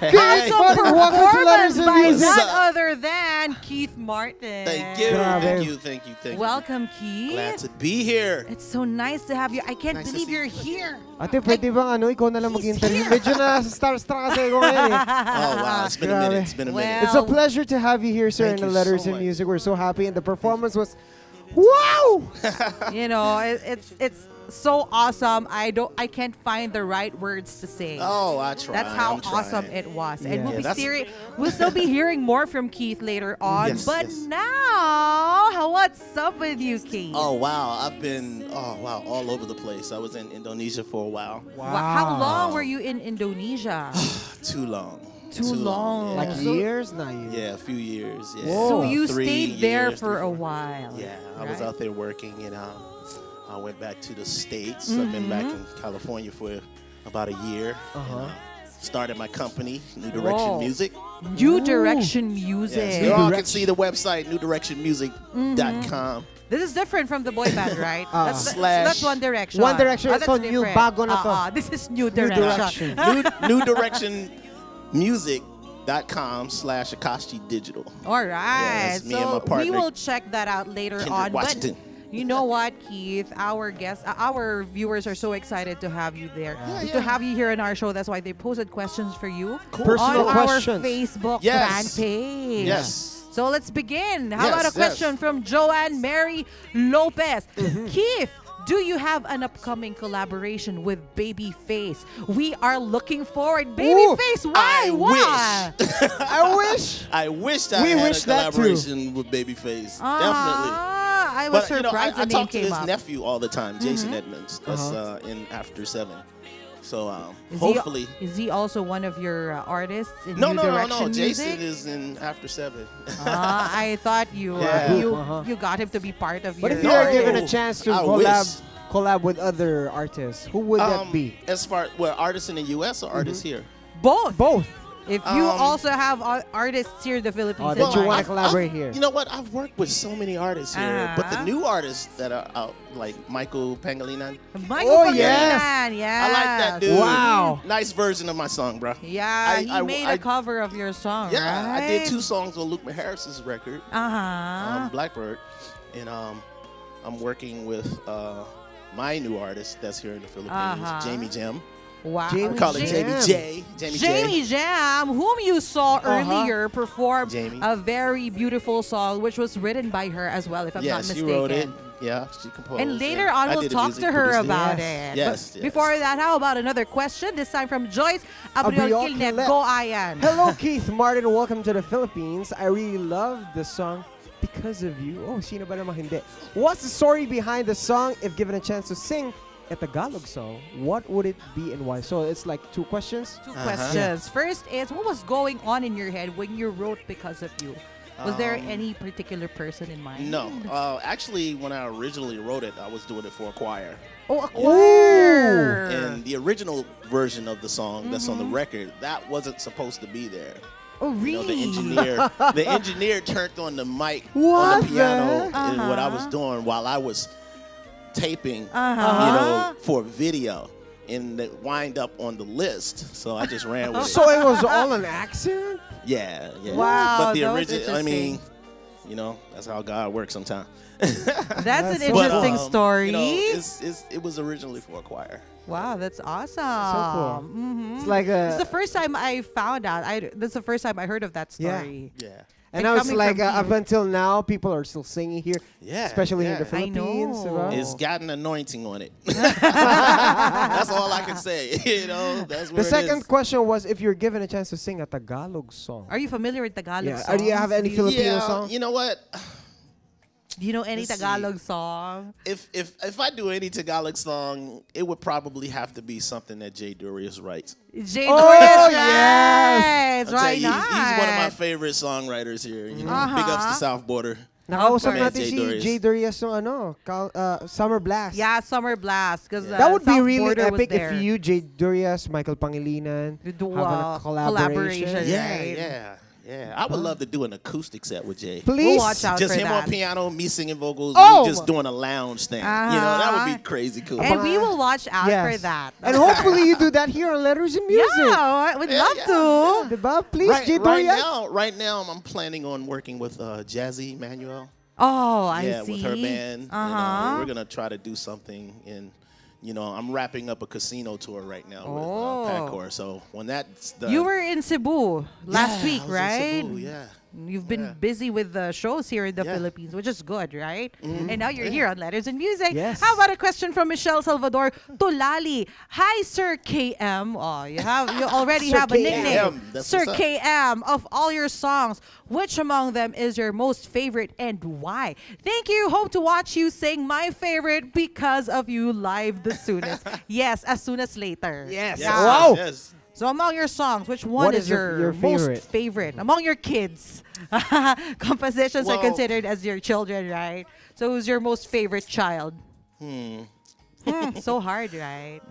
Hey, Awesome Martin, welcome to performance by none other than Keith Martin. Thank you, Grabe. thank you, thank you, thank you. Welcome. Keith. Glad to be here. It's so nice to have you. I can't Nice believe you're you. here. Ate, pwede bang ano, ikaw na lang mag-interview? Medyo na starstruck kasi ako ngayon eh. Oh wow, it's been a minute. It's been a minute. Well- It's a pleasure to have you here, sir, Thank in the Letters so and. Music. We're so happy, and the performance was, wow! you know, it, it's it's so awesome. I don't, I can't find the right words to say. Oh, I tried. That's how I'm trying. awesome it was. And we'll Yeah, be that's- steering, we'll still be hearing more from Keith later on. Yes, but yes. now, what's up with you, Keith? Oh wow, I've been oh wow all over the place. I was in Indonesia for a while. Wha- How long were you in Indonesia? Too long. Too long. Yeah. Like So- years? Not years. Yeah, a few years. Yeah. Whoa. so you Three stayed there for a while. Yeah, I was out there working, and um, I went back to the states. I've been back Mm-hmm. in California for about a year. Uh-huh. and, uh, started my company, New Direction Whoa. Music. New Direction Music. Yes, you all can see the website newdirectionmusic.com. This is different from the boy band, right? Ah. that's, that's, Slash- that's One Direction. One Direction, it's that's called New different. Bago na to. Ah, this is New Direction. New Direction. Direction. New, New Direction Music.com slash Akashi Digital. All right. that's me so and my partner, we will check that out later Kendrick on. Washington. But you know what, Keith? Our guests, uh, our viewers are so excited to have you there, Yeah, to yeah. have you here on our show. That's why they posted questions for you Personal on questions. our Facebook Yes. fan page. Yes. So let's begin. How Yes, about a yes. question from Joanne Mary Lopez? Mm-hmm. Keith, do you have an upcoming collaboration with Babyface? We are looking forward. Babyface, why? I why? wish. I wish. I wished I We had wish a that too. collaboration with Babyface. Definitely. I was But you know, I, surprised I name talk to his up. Mm-hmm. nephew all the time, Jason Edmonds. That's Uh-huh. uh, in After Seven. So um, Is hopefully. he, is he also one of your uh, artists in no, New no, no, Direction no. Music? Jason is in After Seven. Ah, I thought you uh, Yeah. you Uh-huh. you got him to be part of But your. if you No. are given a chance to I collab, wish. collab with other artists, who would that Um, be? As far well, artists in the U.S. or artists here? both. Both. If you Um, also have artists here in the Philippines, Oh, as that you wanna collaborate I've- here. You know what? I've worked with so many artists here, but the Uh-huh. new artists that are out, like Michael Pangilinan, Michael Oh, Pangilinan, yes. yes. I like that dude. Wow. Nice version of my song, bro. Yeah, I- he I- made I- a cover of your song, Yeah, right? I did two songs on Luke Harris's record, Uh huh. um, Blackbird, and um, I'm working with uh, my new artist that's here in the Philippines, Uh-huh. Jamie Jim. Wow. Jamie We call it Jam. Jamie J. Jamie, Jamie J. Jam, whom you saw Uh-huh. earlier perform Jamie. a very beautiful song, which was written by her as well, if I'm yes, not she mistaken. wrote it. Yeah, she composed. And later yeah. on, we'll talk to her produced about Yes. it. Yes, yes. Before that, how about another question? This time from Joyce Abriol Abriol Kilnet. Kilnet. Go, Ayan. Hello, Keith Martin. Welcome to the Philippines. I really love the song because of you. Oh, sino ba namang hindi? What's the story behind the song? If given a chance to sing a Tagalog song, what would it be and why? So it's like two questions. Two Uh-huh. questions. First is, what was going on in your head when you wrote Because of You? Was there Um, any particular person in mind? No, uh, actually, when I originally wrote it, I was doing it for a choir. Oh, a choir. And the original version of the song that's on Mm-hmm. the record, that wasn't supposed to be there. oh, You know, really? the engineer, the engineer turned on the mic What on the piano the- and what I was Uh-huh. doing while I was taping, Uh-huh. you know, for video, and it wind up on the list. So I just ran with it. So it was all an accident? Yeah, yeah. Wow, But the original, I mean, you know, that's how God works sometimes. That's That's an so But, interesting um, story. You know, it's, it's, it was originally for a choir. wow, that's awesome. So cool. Mhm. It's like a. It's the first time I found out. I that's the first time I heard of that story. Yeah. story. Yeah. And like now it's coming like uh, up until now, people are still singing here, Yeah. especially yeah. in the I Philippines. know. diba? It's got an anointing on it. that's all I can say. you know, that's where The second is. question was if you're given a chance to sing a Tagalog song. Are you familiar with Tagalog Yeah. songs? Do you have any Filipino yeah, song? you know what? Do you know any Let's see. Tagalog song? If if if I do any Tagalog song, it would probably have to be something that Jay Durias writes. Jay Oh, Durias, yes. right? I'll Right, you, he's, he's one of my favorite songwriters here. You know, big ups to South Border. Nakausap course. natin Jay si Durias. Jay Durias ng ano, uh, Summer Blast. Yeah, Summer Blast. Because Yeah. That would be really Border epic if you, Jay Durias, Michael Pangilinan, You do have a a collaboration. collaboration. Yeah, Right. yeah, Yeah, I would love to do an acoustic set with Jay. Please. watch out. Just for him that. on piano, me singing vocals, Oh! we just doing a lounge thing. You know, that would Uh-huh. be crazy cool. And we will watch out Yes. for that. And hopefully you do that here on Letters and Music. Yeah, we'd Yeah, love yeah, to. Diba? Please, right, Jay right Durias. now, right now, I'm planning on working with uh, Jazzy Manuel. Oh, I yeah, see. with her band. and, uh, Uh-huh. we're gonna try to do something in. You know, I'm wrapping up a casino tour right now Oh. with uh, PAGCOR. So when that's done, You were in Cebu last Yeah, week, I was in right? Cebu, yeah. You've been Yeah. busy with the shows here in the Yeah. Mm-hmm. Philippines, which is good, right? And now you're here on Letters and Music. Yes. How about a question from Michelle Salvador Tulali? Hi, Sir KM. Oh, you have you already have a nickname. That's Sir. KM. Of all your songs, which among them is your most favorite and why? Thank you. Hope to watch you sing my favorite because of you live the soonest. yes, as soon as later. Yes. Yes, Wow. yes. So among your songs, which one What is, is your- your, your most favorite? favorite among your kids? Compositions are considered as your children, right? So who's your most favorite child? Hmm. Hmm, so hard, right?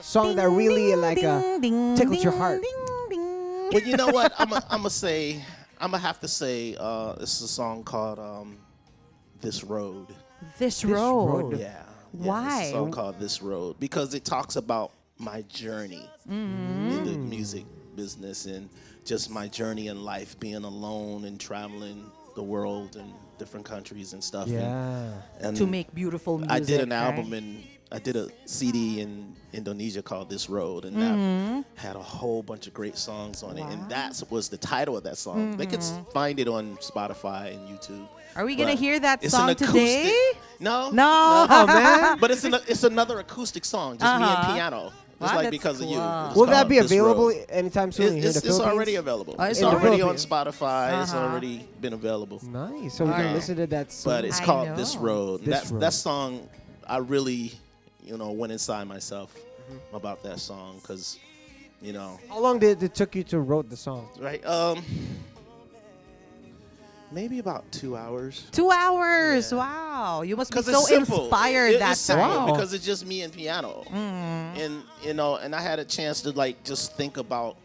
Song that really Ding, like uh, ding, ding, tickled your heart. ding, ding. Well, you know what? I'm gonna say, I'm gonna have to say, uh, this is a song called um, "This Road." This road. road. Yeah. yeah Why? It's a song called "This Road" because it talks about my journey Mm-hmm. in the music business and just my journey in life, being alone and traveling the world and different countries and stuff. And- Yeah. And, To make beautiful music. I did an right? album and I did a CD in Indonesia called This Road, and Mm-hmm. that had a whole bunch of great songs on it. And that was the title of that song. They could find it on Spotify and YouTube. Mm-hmm. Are we gonna hear that it's song an acoustic- today? No, No. Oh man. but it's an, it's another acoustic song, just me Uh-huh. and piano, just Wow, like that's because of you. cool. It's Will that be available Road. anytime soon? It- here in it's, it's already available. Oh, it's it's already on Spotify. It's Uh-huh. already been available. Nice. So we can Alright. listen to that song. but it's I called This. Road. This that Road. that song, I really, you know, went inside myself Mm-hmm. about that song because, you know, How long did it took you to wrote the song? right? Um, maybe about two hours. Two hours. Yeah. Wow. You must be so it's simple. inspired It- that it's simple time. Wow. because it's just me and piano, Mm. and you know, and I had a chance to like just think about.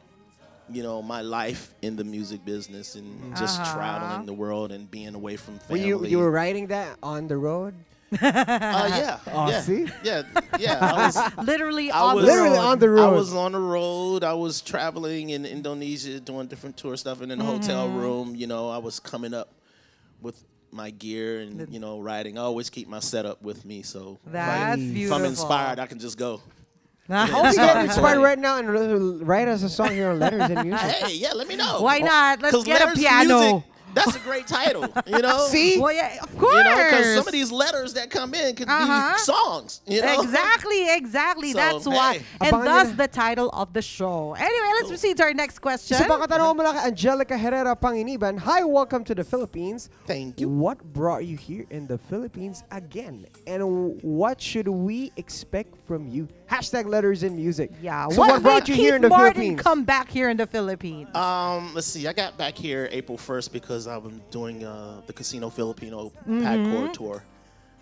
You know my life in the music business and just Uh-huh. traveling the world and being away from Were family. you you were writing that on the road? Uh, yeah. Oh, yeah. see? Yeah. Yeah. I was Literally I on was- the Literally road. on the road. I was on the road. I was traveling in Indonesia, doing different tour stuff, and in the hotel Mm-hmm. room, you know, I was coming up with my gear and you know riding. I always keep my setup with me, so if I- That's If I'm beautiful. if I'm inspired, I can just go. I hope you get inspired right now and write us a song here on Letters and Music. Hey, yeah, let me know. Why not? Let's 'Cause get a piano. Music, that's a great title. You know. See? Well, yeah, of course. You know, because some of these letters that come in could Uh-huh. be songs. You know. Exactly, exactly. So, That's why. And Abangan thus the title of the show. Anyway, let's proceed to our next question. Isa pang katanungan mula kay Angelica Herrera Panginiban. Hi, welcome to the Philippines. Thank you. What brought you here in the Philippines again? And what should we expect from you? Hashtag letters in music. Yeah. So what, what brought made you here in the Martin Philippines? come back here in the Philippines? Um, let's see. I got back here April 1st because I'm doing uh, the Casino Filipino PAGCOR tour.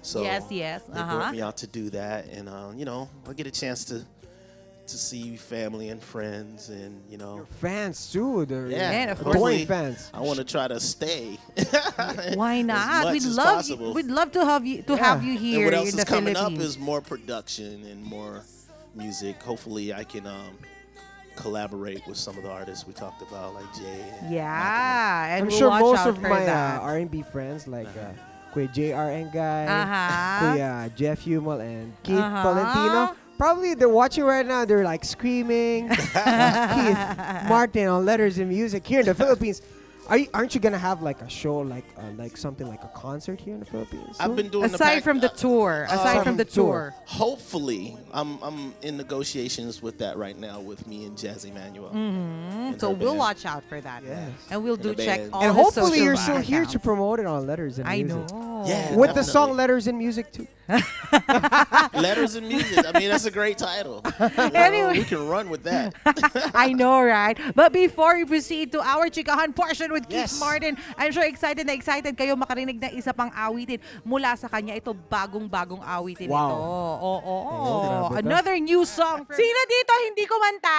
So. Yes, yes, They uh-huh. brought me out to do that, and uh, you know, I get a chance to to see family and friends, and you know, Fans too. They're yeah, Man, of adoring hopefully fans. I want to try to stay. Why not? We'd love you, we'd love to have you to Yeah. have you here. And here what else in is the coming Philippines. up is more production and more music. Hopefully, I can um, collaborate with some of the artists we talked about, like Jay. and yeah, and I'm we'll sure watch most out of my uh. R&B friends like uh, Kuya JRN guy, Uh-huh. Kuya Jeff Humal, and Keith Uh-huh. Tolentino. Probably they're watching right now. They're like screaming. Keith Martin on letters and music here in the Philippines. Are you, aren't you gonna have like a show, like uh, like something like a concert here in the Philippines? I've been doing the Aside pack- from the uh, tour, aside um, from the tour. tour. Hopefully, I'm I'm in negotiations with that right now with me and Jazzy Manuel. and So we'll band. watch out for that. Yes. And we'll And do check all and his hopefully you're still here to promote it on letters and I music. know. Yeah. With the song letters and music too. Letters and music. I mean, that's a great title. Anyway. we can run with that. I know, right? But before we proceed to our chikahan portion with Keith Yes. Martin, I'm sure excited na excited kayo makarinig ng isa pang awitin mula sa kanya. Ito bagong-bagong awitin Wow. ito. Oo, Oo, grabe ka. Another new song. Sino dito hindi kumanta?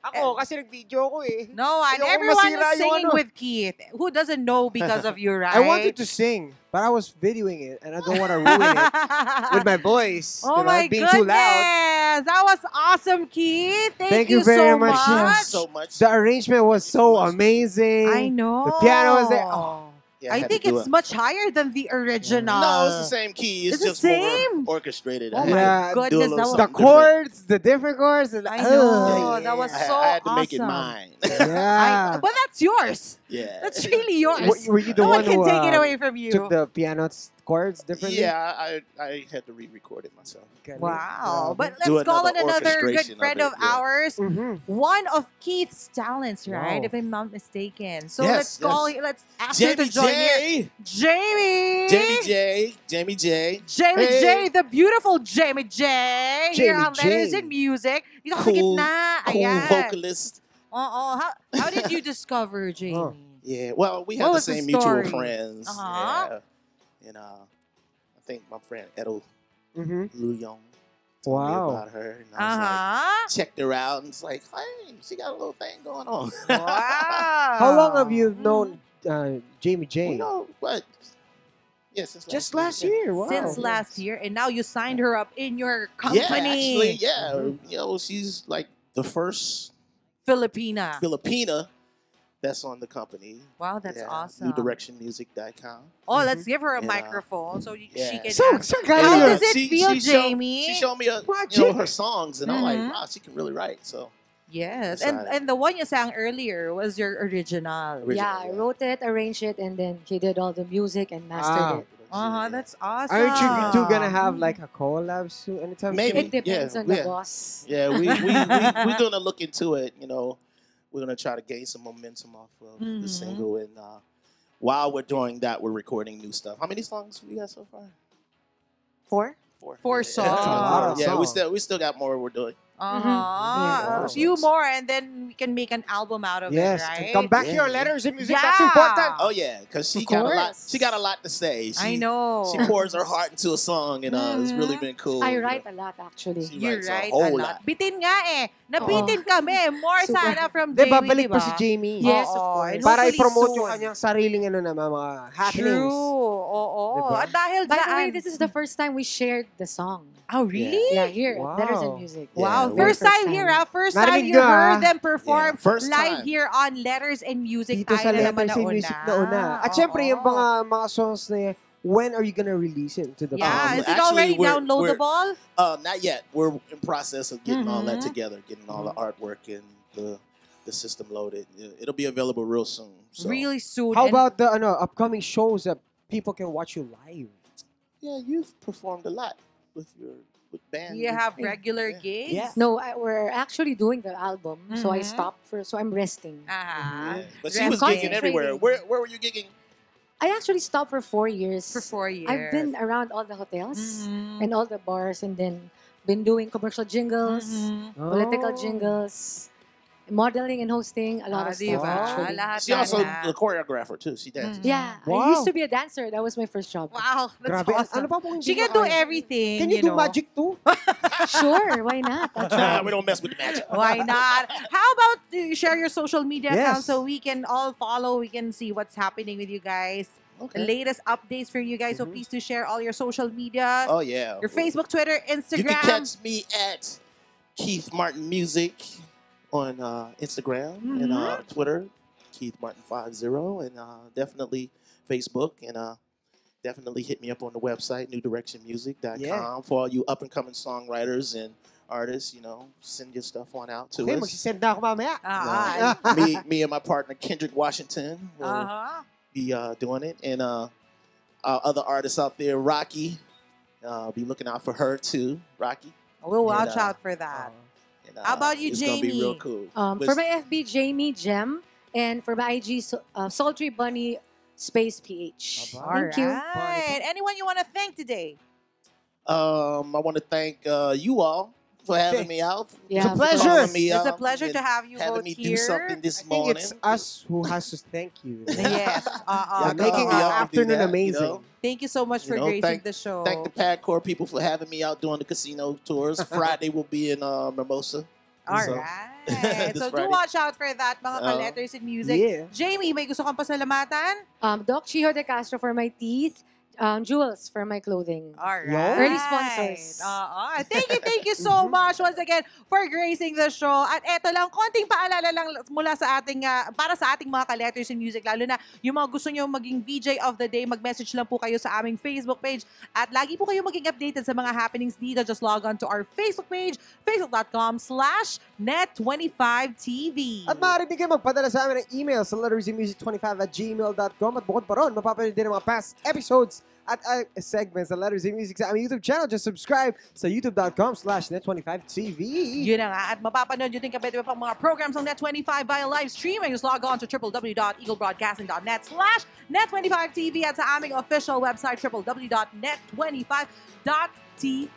Ako, kasi nag-video ko eh. No, and Ayoko everyone masira was yung singing ano. with Keith. Who doesn't know because of you, right? I wanted to sing, but I was videoing it, and I don't want to ruin it with my voice. Oh diba? my Being goodness! too loud. That was awesome, Keith. Thank, Thank you very so much, much. yes. so much. The arrangement was so amazing. I know. The piano was there. Oh. Yeah, I think it's it. much higher than the original. No, it's the same key. It's, It's the just same? more orchestrated. Oh my Yeah, had to do a goodness, that was- The something different. chords, the different chords. And, oh, I know, that was so I had to make it awesome. mine. Yeah. I, but that's yours. Yeah. That's really yours. Were- were you the no one one can who, take it uh, away from you. Took the piano chords differently. Yeah, I, I had to re-record it myself. Wow. But let's call it another another good orchestration of friend it, of, yeah. ours. hmm One of Keith's talents, right? Wow. If I'm not mistaken. So Yes, let's call yes. it, let's ask her Jamie to join here. J. Jamie! Jamie J. Jamie J. Jamie Hey. J, the beautiful Jamie J. here Jamie on Letters J. and Music. Dito sa Cool, gitna. Cool Ayan. vocalist. Oo. How, how did you discover Jamie? Oh. Yeah, well, we What had the was the same mutual friends. Uh-huh. Yeah. And uh, I think my friend Edo hmm Lu Yong told me about her. And I was Uh-huh. checked her out and it's like, hey, she got a little thing going on. wow. How long have you known uh, Jamie J? you know what? Yeah, since last Just year, last yeah. year. Wow. Since last year, and now you signed her up in your Yeah, company. actually, yeah. Mhm. You know, she's like the first Filipina. Filipina that's on the company. Wow, that's Yeah, awesome. NewDirectionMusic.com. Oh, let's give her a Yeah. microphone so you, she Yeah. can. So, so How galing does yun. it feel, showed- Jamie? she showed me a, you know, her songs, and I'm Mhm. like, wow, she can really write. So Yes, and right. and the one you sang earlier was your original. Original, yeah, I wrote it, arranged it, and then he did all the music and mastered Ah. it. Uh huh. That's awesome. Aren't you two gonna have like a collab soon anytime Maybe. soon? It depends yeah, on the yeah. boss. Yeah, we we we we're gonna look into it. You know, we're gonna try to gain some momentum off of Mhm. the single, and uh, while we're doing that, we're recording new stuff. How many songs we got so far? Four? Four. Four songs. That's a lot Yeah, we still we still got more we're doing. Uh huh. Yeah. A few more, and then we can make an album out of Yes. it, right? Come back to Yeah. your letters and music. Yeah. That's important. Oh yeah, because she Of got a lot. She got a lot to say. She, I know. She pours her heart into a song, and uh, it's really Mhm. been cool. I write a lot actually. She You writes write a whole a lot. lot. Bitin nga eh. Nabitin kami. More Super. sana from Di Jamie, ba, balik di pa si Jamie. Yes, of course. and Para i-promote yung kanyang sariling ano na mga happenings. True. Oo. Diba? At dahil By the way, this is the first time we shared the song. Oh, really? Yeah, here Wow. Letters and Music. Yeah, Wow, we're- first time here, ah. First time Narinig you nyo, heard ah. them perform Yeah, first live time. here on Letters and Music. Dito sa Tayo na naman letters and nauna. music na una. At syempre, yung Oo. mga, mga songs na yan, when are you gonna release it to the Yeah, Um, is it actually, already we're- downloadable? Uh, not yet. We're in process of getting all that Mhm. together, getting all the artwork and the the system loaded. It'll be available real soon. So. Really soon. How And about the ano, upcoming shows that people can watch you live? Yeah, you've performed a lot with your with band. you have Yeah. regular Yeah. gigs? Yeah. No, I, we're actually doing the album, so I Mhm. stopped for. So I'm resting. Ah, Yeah. But she I'm was gigging everywhere. Where where were you gigging? I actually stopped for four years. for four years. I've been around all the hotels Mhm. and all the bars, and then been doing commercial jingles, Mhm. political Oh. jingles, modeling and hosting, a lot Ah, of di stuff. ba? Actually. Lahat She also na. the choreographer too. She dances. Mhm. Yeah, I used to be a dancer. That was my first job. Wow, that's Grabe. awesome. Ano pa po hindi She can do kaya? everything. Can you, do know. magic too? sure, why not? I'll Nah, we don't mess with the magic. Why not? How about you share your social media Yes. accounts so we can all follow, we can see what's happening with you guys, the latest updates for you guys. So Mhm. please do share all your social media, Oh yeah. your Facebook, Twitter, Instagram. You Instagram. can catch me at Keith Martin Music on uh, Instagram and uh, Mm-hmm. Twitter, Keith Martin 50 and uh, definitely Facebook and uh, definitely hit me up on the website newdirectionmusic.com Yeah. for all you up and coming songwriters and artists. You know, send your stuff on out to Okay, us. magsisend na ako mamaya. Ah, Uh, me, me and my partner Kendrick Washington will uh-huh. be uh, doing it, and uh, uh, other artists out there, Rocky. Uh, be looking out for her too, Rocky. We'll And, watch uh, out for that. And, uh, How about you, it's gonna be real Jamie? cool. Um, for my FB, Jamie Gem, and for my IG, so- uh, Sultry Bunny Space PH. All Thank you. right. Anyone you want to thank today? um, I want to thank uh, you all for having me out. Yeah, a pleasure. course. Calling me It's a pleasure to have you having both me here. do something I this think morning. it's us who has to thank you. Yes. Uh, uh, Yeah, making call our out afternoon that, you amazing. know? Thank you so much You for know, gracing thank- the show. Thank the PAGCOR people for having me out doing the casino tours. Friday will be in uh, Mimosa. All So, right. Alright, This so do watch out for that, mga Oo. ka-letters in music. Yeah. Jamie, may gusto kang pasalamatan? Um, Doc Chiho de Castro for my teeth. Um, Jewels for my clothing. Alright. Early sponsors. Oo. Thank you, thank you so much once again for gracing the show. At eto lang, konting paalala lang mula sa ating, ah, para sa ating mga ka-letters in music, lalo na yung mga gusto nyo maging VJ of the day, mag-message lang po kayo sa aming Facebook page. At lagi po kayo maging updated sa mga happenings dito. Just log on to our Facebook page, facebook.com slash net25tv. At maaari din kayo magpadala sa amin ng email sa lettersymusic25 at gmail.com at bukod pa ron, mapapanood din ang mga past episodes at uh, segments the Letters in Music sa aming YouTube channel. Just subscribe sa youtube.com slash net25tv. Yun na nga. At mapapanood nyo din kapit pang mga programs ng Net25 via live streaming. Just log on to www.eaglebroadcasting.net slash Net25TV at sa aming official website www.net25.tv.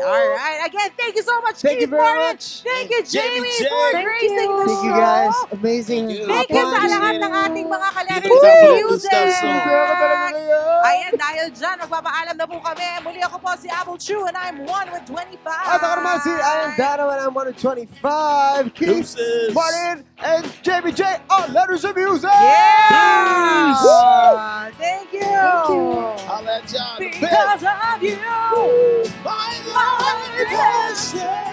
Yun! Alright. Again, thank you so much, Thank you Keith very Martin. much. Thank you, Jamie Jamie, for Thank gracing you. the Thank you show. guys. Amazing. Thank you. Thank you sa lahat ng ating mga Focus music. Kayo. Ayan, dahil dyan, magpapaalam na po kami. Muli ako po si Apple Chu and I'm one with 25. At ako naman si Ian Dano and I'm 125. Keith Deuces. Martin and Jamie J on Letters in Music. Yeah! Peace. Thank you! Thank you. Holla at y'all. Because of you! My life is